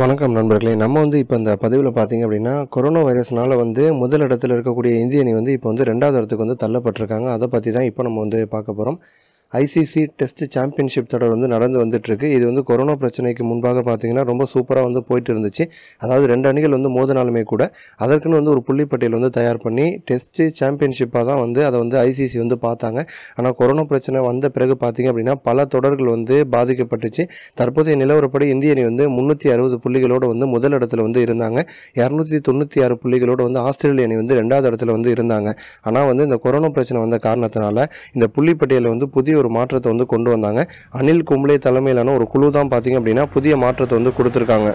வணக்கம் நண்பர்களே. நம்ம வந்து இப்போ இந்த பதிவில் பார்த்தீங்க அப்படின்னா கொரோனா வைரஸ்னால் வந்து முதல் இடத்துல இருக்கக்கூடிய இந்திய அணி வந்து இப்போ வந்து ரெண்டாவது இடத்துக்கு வந்து தள்ளப்பட்டிருக்காங்க. அதை பற்றி தான் இப்போ நம்ம வந்து பார்க்க போகிறோம் ஐசிசி டெஸ்ட் சாம்பியன்ஷிப் தொடர் வந்து நடந்து வந்துட்டுருக்கு. இது வந்து கொரோனா பிரச்சனைக்கு முன்பாக பார்த்தீங்கன்னா ரொம்ப சூப்பராக வந்து போயிட்டு இருந்துச்சு அதாவது ரெண்டு அணிகள் வந்து மோதினாலுமே கூட அதற்குன்னு வந்து ஒரு புள்ளிப்பட்டியல் வந்து தயார் பண்ணி டெஸ்ட் சாம்பியன்ஷிப்பாக தான் வந்து அதை வந்து ஐசிசி வந்து பார்த்தாங்க. ஆனால் கொரோனா பிரச்சனை வந்த பிறகு பார்த்தீங்க அப்படின்னா பல தொடர்கள் வந்து பாதிக்கப்பட்டுச்சு. தற்போதைய நிலவரப்படி இந்திய அணி வந்து முந்நூற்றி அறுபது புள்ளிகளோடு வந்து முதல் இடத்துல வந்து இருந்தாங்க. இரநூத்தி தொண்ணூற்றி ஆறு புள்ளிகளோடு வந்து ஆஸ்திரேலிய அணி வந்து ரெண்டாவது இடத்துல வந்து இருந்தாங்க. ஆனால் வந்து இந்த கொரோனா பிரச்சனை வந்த காரணத்தினால இந்த புள்ளிப்பட்டியலில் வந்து புதிய ஒரு மாற்றத்தை வந்து கொண்டு வந்தாங்க. அனில் கும்ளே தலைமையிலான ஒரு குழு தான் பார்த்தீங்க அப்படின்னா புதிய மாற்றத்தை வந்து கொடுத்துருக்காங்க.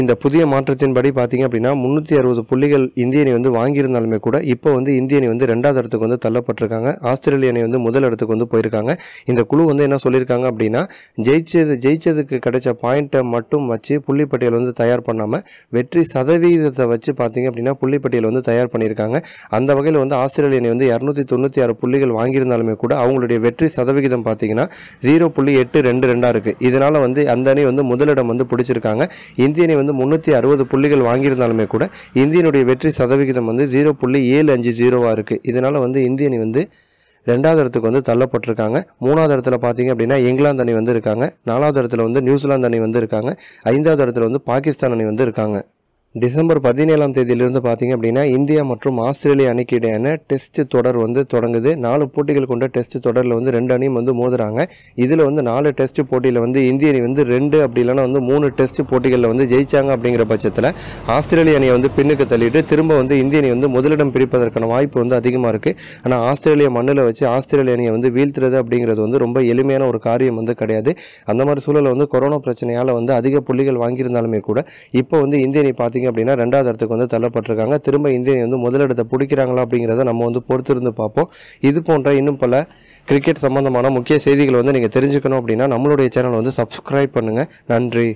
இந்த புதிய மாற்றத்தின்படி பார்த்தீங்க அப்படின்னா முந்நூற்றி அறுபது புள்ளிகள் இந்திய அணி வந்து வாங்கியிருந்தாலுமே கூட இப்போ வந்து இந்திய அணி வந்து ரெண்டாவது இடத்துக்கு வந்து தள்ளப்பட்டிருக்காங்க. ஆஸ்திரேலிய அணி வந்து முதல் இடத்துக்கு வந்து போயிருக்காங்க. இந்த குழு வந்து என்ன சொல்லியிருக்காங்க அப்படின்னா ஜெயிச்சது ஜெயிச்சதுக்கு கிடைச்ச பாயிண்ட்டை மட்டும் வச்சு புள்ளிப்பட்டியல் வந்து தயார் பண்ணாமல் வெற்றி சதவீதத்தை வச்சு பார்த்தீங்க அப்படின்னா புள்ளிப்பட்டியல் வந்து தயார் பண்ணியிருக்காங்க. அந்த வகையில் வந்து ஆஸ்திரேலிய அணி வந்து இரநூத்தி தொண்ணூற்றி ஆறு புள்ளிகள் வாங்கியிருந்தாலுமே கூட அவங்களுடைய வெற்றி சதவிகிதம் பார்த்தீங்கன்னா ஜீரோ புள்ளி எட்டு ரெண்டு ரெண்டாக இருக்குது இதனால் வந்து அந்த அணி வந்து முதலிடம் வந்து பிடிச்சிருக்காங்க. இந்திய அணி வந்து முந்நூற்றி அறுபது புள்ளிகள் வாங்கியிருந்தாலுமே கூட இந்தியனுடைய வெற்றி சதவிகிதம் வந்து ஜீரோ புள்ளி ஏழு அஞ்சு ஜீரோவாக இருக்குது இதனால் வந்து இந்திய அணி வந்து ரெண்டாவது இடத்துக்கு வந்து தள்ளப்பட்டிருக்காங்க. மூணாவது இடத்துல பார்த்தீங்க அப்படின்னா இங்கிலாந்து அணி வந்து இருக்காங்க. நாலாவது இடத்துல வந்து நியூசிலாந்து அணி வந்து இருக்காங்க. ஐந்தாவது இடத்துல வந்து பாகிஸ்தான் அணி வந்து இருக்காங்க. டிசம்பர் பதினேழாம் தேதியிலிருந்து பார்த்தீங்க அப்படின்னா இந்தியா மற்றும் ஆஸ்திரேலியா அணிக்கு இடையான டெஸ்ட் தொடர் வந்து தொடங்குது. நாலு போட்டிகள் கொண்ட டெஸ்ட் தொடரில் வந்து ரெண்டு அணியும் வந்து மோதுறாங்க. இதில் வந்து நாலு டெஸ்ட் போட்டியில் வந்து இந்திய அணி வந்து ரெண்டு அப்படி இல்லைன்னா வந்து மூணு டெஸ்ட் போட்டிகளில் வந்து ஜெயிச்சாங்க அப்படிங்கிற பட்சத்தில் ஆஸ்திரேலிய அணியை வந்து பின்னுக்கு தள்ளிட்டு திரும்ப வந்து இந்திய அணி வந்து முதலிடம் பிடிப்பதற்கான வாய்ப்பு வந்து அதிகமாக இருக்குது ஆனால் ஆஸ்திரேலியா மண்ணில் வச்சு ஆஸ்திரேலிய அணியை வந்து வீழ்த்துறது அப்படிங்கிறது வந்து ரொம்ப எளிமையான ஒரு காரியம் வந்து கிடையாது. அந்த மாதிரி சூழலில் வந்து கொரோனா பிரச்சனையால் வந்து அதிக புள்ளிகள் வாங்கியிருந்தாலுமே கூட இப்போ வந்து இந்திய அணி பார்த்தீங்க அப்படின்னா ரெண்டாவது இடத்துக்கு வந்து தள்ளப்பட்டிருக்காங்க. திரும்ப இந்திய வந்து முதலிடத்தை பிடிக்கிறாங்களா அப்படிங்கிறத நம்ம வந்து பொறுத்திருந்து பார்ப்போம். இது போன்ற இன்னும் பல கிரிக்கெட் சம்பந்தமான முக்கிய செய்திகள் வந்து நீங்கள் தெரிஞ்சுக்கணும் அப்படின்னா நம்மளுடைய சேனலை வந்து சப்ஸ்கிரைப் பண்ணுங்கள் நன்றி.